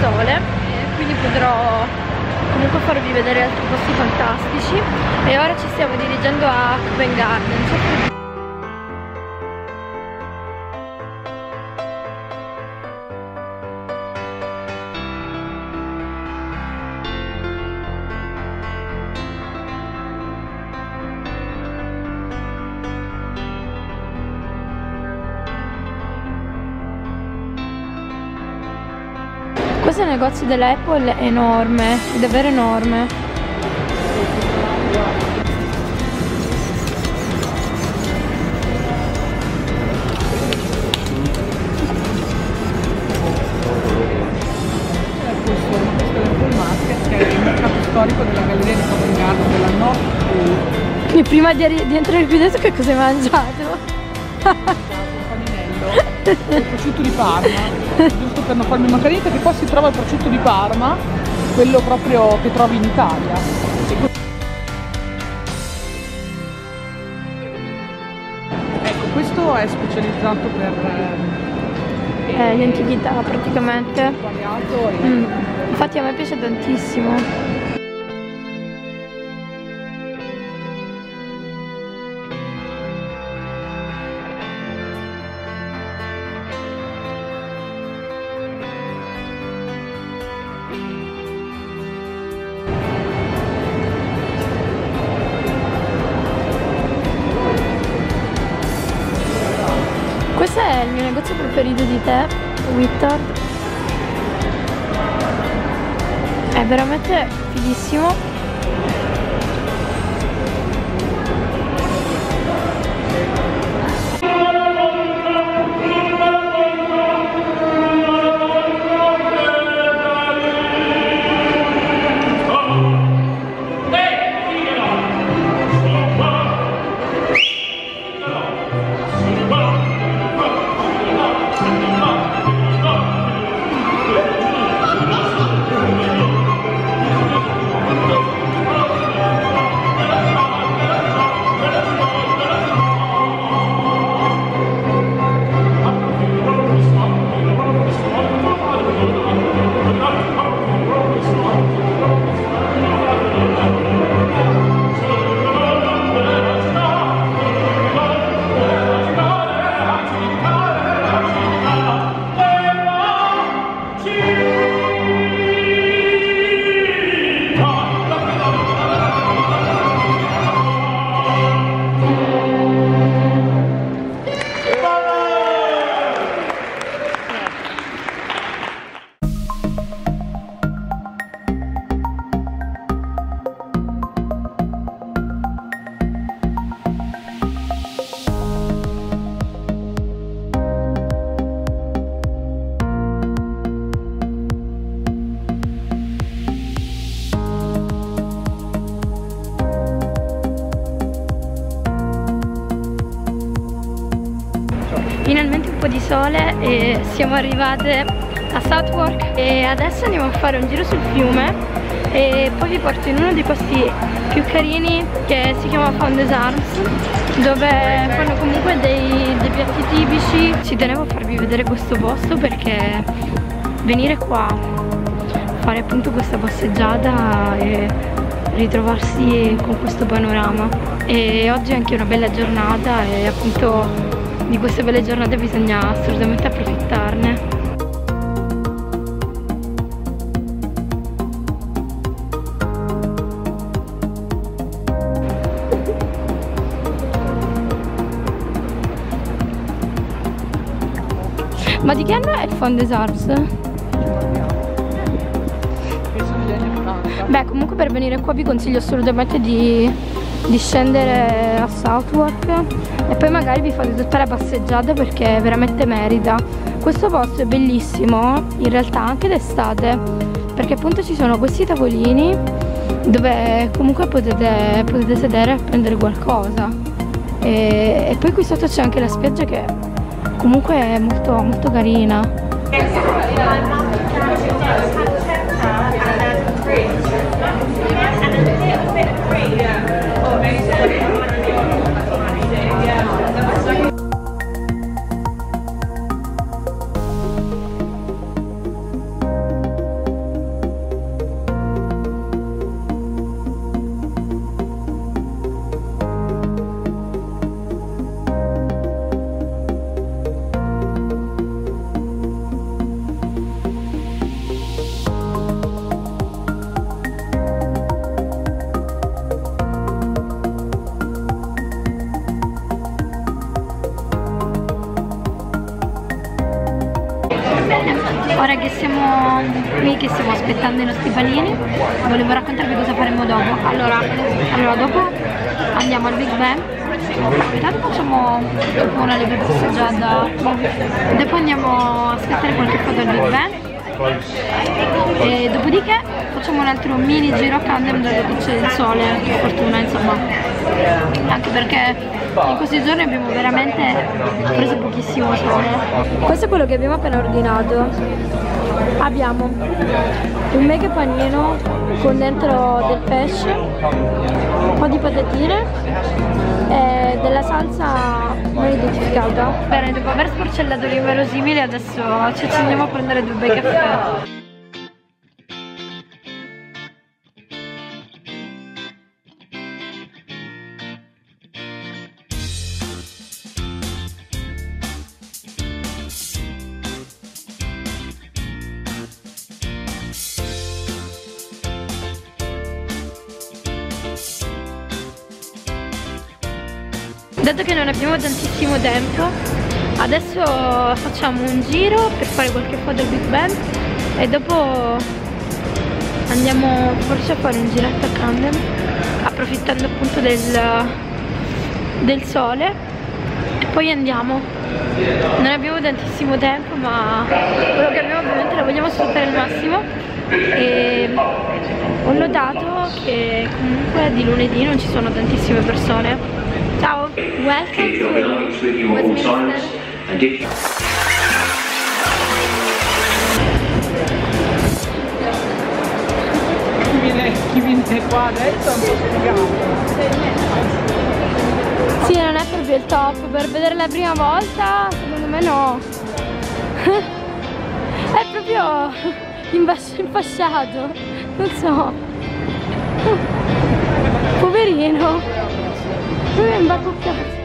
sole quindi potrò comunque farvi vedere altri posti fantastici. E ora ci stiamo dirigendo a Covent Garden Questo negozio dell'Apple è enorme, è davvero enorme. che è il mercato storico della galleria di Covent Garden della North Pole. E prima di, di entrare qui dentro che cosa hai mangiato? Il prosciutto di Parma, giusto per non farmi mancare niente, che qua si trova il prosciutto di Parma, quello proprio che trovi in Italia. Ecco, questo è specializzato per eh, le antichità praticamente. Mm. Infatti a me piace tantissimo. Negozio preferito di tè, Wittard. È veramente fighissimo. Sole e siamo arrivate a Southwark e adesso andiamo a fare un giro sul fiume e poi vi porto in uno dei posti più carini che si chiama Founder's Arms dove fanno comunque dei, dei piatti tipici. Ci tenevo a farvi vedere questo posto perché venire qua fare appunto questa passeggiata e ritrovarsi con questo panorama. E oggi è anche una bella giornata e appunto di queste belle giornate bisogna assolutamente approfittarne. Ma di che anno è il Fond des Arts? Beh, comunque per venire qua vi consiglio assolutamente di, di scendere a Southwark e poi magari vi fate tutta la passeggiata perché veramente merita. Questo posto è bellissimo, in realtà anche d'estate, perché appunto ci sono questi tavolini dove comunque potete, potete sedere e prendere qualcosa. E, e poi qui sotto c'è anche la spiaggia che comunque è molto, molto carina. Ora che siamo qui, che stiamo aspettando i nostri panini, volevo raccontarvi cosa faremo dopo. Allora, allora dopo andiamo al Big Ben, intanto facciamo dopo una leve passeggiata, dopo andiamo a scattare qualche foto al Big Ben. E dopodiché facciamo un altro mini giro a Camden dove c'è il sole, per fortuna insomma. Anche perché in questi giorni abbiamo veramente preso pochissimo sole. Questo è quello che abbiamo appena ordinato. Abbiamo un mega panino con dentro del pesce un po' di patatine e della salsa non identificata. Bene dopo aver sporcellato l'inverosimile adesso ci accendiamo a prendere due bei caffè Dato che non abbiamo tantissimo tempo, adesso facciamo un giro per fare qualche foto al Big Ben e dopo andiamo forse a fare un giretto a Camden approfittando appunto del, del sole. E poi andiamo. Non abbiamo tantissimo tempo ma quello che abbiamo ovviamente lo vogliamo sfruttare al massimo. E ho notato che comunque di lunedì non ci sono tantissime persone Ciao, welcome to. Chi viene, chi viene qua adesso è un po' sfigato. Sì, non è proprio il top, per vedere la prima volta secondo me no. è proprio infasciato, non so. Poverino. Lui è un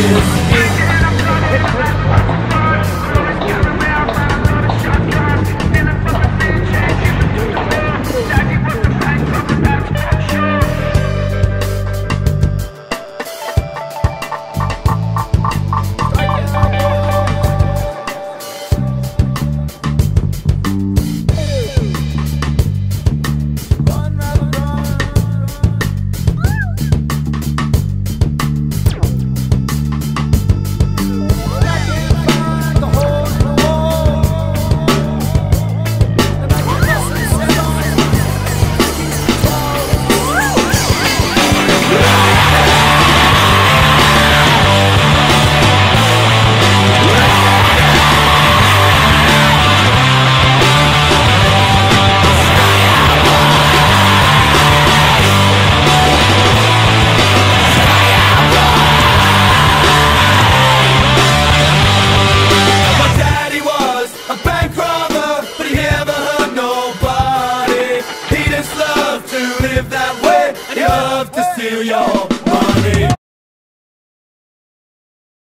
Thank you.